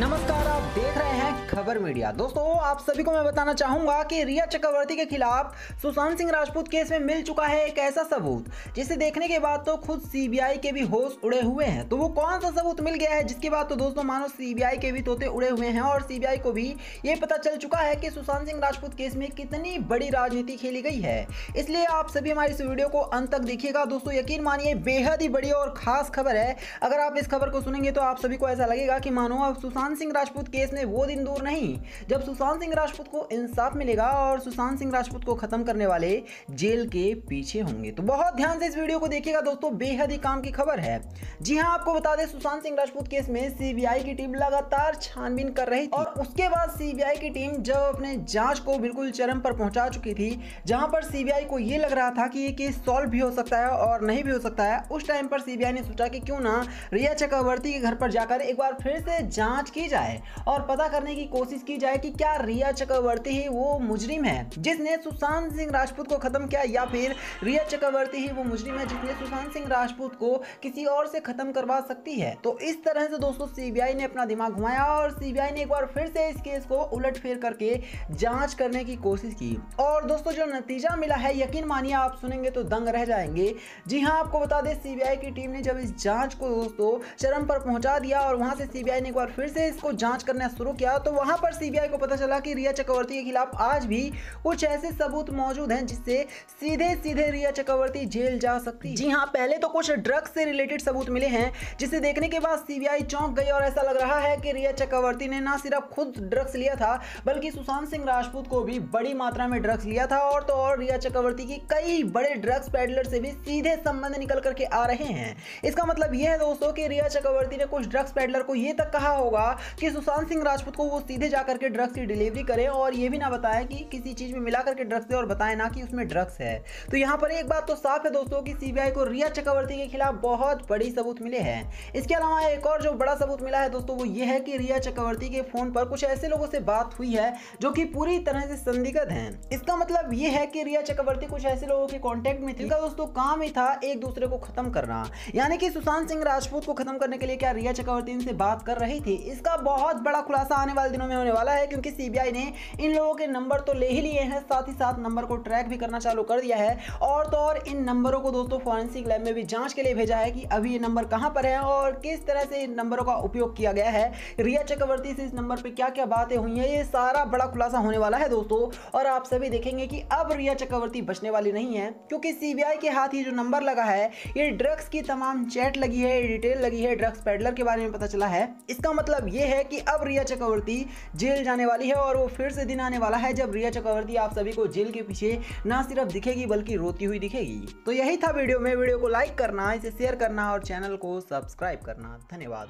नमस्कार देख रहे हैं खबर मीडिया। दोस्तों, आप सभी को मैं बताना चाहूँगा कि रिया चक्रवर्ती के खिलाफ सुशांत सिंह राजपूत केस में मिल चुका है एक ऐसा सबूत, जिसे देखने के बाद तो खुद सीबीआई के भी होश उड़े हुए हैं। तो वो कौन सा सबूत मिल गया है, जिसके बाद तो दोस्तों मानो सीबीआई के भी तोते उड़े हुए हैं और सीबीआई को भी ये पता चल चुका है कि सुशांत सिंह राजपूत केस में कितनी बड़ी राजनीति खेली गई है। इसलिए आप सभी हमारी इस वीडियो को अंत तक देखिएगा। दोस्तों, यकीन मानिए, बेहद ही बड़ी और खास खबर है। अगर आप इस खबर को सुनेंगे तो आप सभी को ऐसा लगेगा कि मानो अब सुशांत सिंह राजपूत केस में वो दिन दूर नहीं। जब सुशांत सिंह राजपूत को इंसाफ मिलेगा और सुशांत सिंह राजपूत को खत्म करने वाले जेल के पीछे होंगे। तो बहुत ध्यान से इस वीडियो को देखिएगा दोस्तों, बेहद ही काम की खबर है। जी हाँ आपको बता दें, सुशांत सिंह राजपूत केस में सीबीआई की टीम लगातार छानबीन कर रही थी। और उसके बाद सीबीआई की टीम जब अपने जाँच को बिल्कुल चरम पर पहुँचा चुकी थी, जहाँ पर सीबीआई को यह लग रहा था कि ये केस सॉल्व भी हो सकता है और नहीं भी हो सकता है, उस टाइम पर सीबीआई ने सोचा कि क्यों ना रिया चक्रवर्ती के घर पर जाकर एक बार फिर से जाँच की जाए। और पता करने की कोशिश की जाए कि क्या रिया चक्रवर्ती ही वो मुजरिम है? जिसने सुशांत सिंह राजपूत को खत्म किया या फिर रिया चक्रवर्ती ही वो मुजरिम है जिसने सुशांत सिंह राजपूत को किसी और से खत्म करवा सकती है? तो इस तरह से दोस्तों सीबीआई ने अपना दिमाग घुमाया और सीबीआई ने एक बार फिर से इस केस को उलट फेर करके जाँच करने की कोशिश की। और दोस्तों, जो नतीजा मिला है, यकीन मानिए, आप सुनेंगे तो दंग रह जाएँगे। जी हाँ आपको बता दें सीबीआई की टीम ने जब इस जाँच को दोस्तों चरम पर पहुँचा दिया और वहाँ से सीबीआई ने एक बार फिर से इसको जाँच करना शुरू किया तो वहाँ पर सीबीआई को पता चला कि रिया चक्रवर्ती के खिलाफ आज भी कुछ ऐसे सबूत मौजूद हैं जिससे सीधे सीधे रिया चक्रवर्ती जेल जा सकती है। जी हाँ पहले तो कुछ ड्रग्स से रिलेटेड सबूत मिले हैं, जिसे देखने के बाद सीबीआई चौंक गई और ऐसा लग रहा है कि रिया चक्रवर्ती ने ना सिर्फ़ खुद ड्रग्स लिया था, बल्कि सुशांत सिंह राजपूत को भी बड़ी मात्रा में ड्रग्स लिया था और तो और रिया चक्रवर्ती की कई बड़े ड्रग्स पैडलर से भी सीधे संबंध निकल करके आ रहे हैं। इसका मतलब यह है दोस्तों कि रिया चक्रवर्ती ने कुछ ड्रग्स पैडलर को यह तक कहा होगा कि सुशांत सिंह राजपूत को वो सीधे जा करके ड्रग्स की डिलीवरी करे और ये भी ना बताए कि किसी चीज़ में मिला करके ड्रग्स दे और बताए ना कि उसमें ड्रग्स है। तो यहाँ पर एक बात तो साफ़ है दोस्तों कि सीबीआई को रिया चक्रवर्ती के खिलाफ बहुत बड़ी सबूत मिले हैं। इसके अलावा एक और जो बड़ा सबूत मिला है दोस्तों, वो ये है कि रिया चक्रवर्ती के फ़ोन पर कुछ ऐसे लोगों से बात हुई है जो कि पूरी तरह से संदिग्ध हैं। इसका मतलब ये है कि रिया चक्रवर्ती कुछ ऐसे लोगों के कॉन्टेक्ट में थी। इनका दोस्तों काम ही था एक दूसरे को खत्म करना। यानी कि सुशांत सिंह राजपूत को खत्म करने के लिए क्या रिया चक्रवर्ती इनसे बात कर रही थी? इसका बहुत बड़ा खुलासा आने वाले दिनों में होने वाला है, क्योंकि सीबीआई ने इन लोगों के नंबर तो ले ही लिए हैं, साथ ही साथ नंबर को ट्रैक भी करना चालू कर दिया है। और तो और इन नंबरों को दोस्तों फॉरेंसिक लैब में भी जाँच के लिए भेजा है कि अभी ये नंबर कहाँ पर है और किस तरह से इन नंबरों का उपयोग किया गया है। रिया चक्रवर्ती से इस नंबर पर क्या क्या बातें हुई हैं, ये सारा बड़ा खुलासा होने वाला है दोस्तों। और आप सभी देखेंगे कि अब रिया चक्रवर्ती बचने वाली नहीं है, क्योंकि सीबीआई के हाथ ये जो नंबर लगा है, ये ड्रग्स की तमाम चैट लगी है डिटेल लगी है ड्रग्स पेडलर के बारे में पता चला है। इसका मतलब ये है कि रिया चक्रवर्ती जेल जाने वाली है और वो फिर से दिन आने वाला है जब रिया चक्रवर्ती आप सभी को जेल के पीछे ना सिर्फ़ दिखेगी, बल्कि रोती हुई दिखेगी। तो यही था वीडियो में। वीडियो को लाइक करना, इसे शेयर करना और चैनल को सब्सक्राइब करना। धन्यवाद।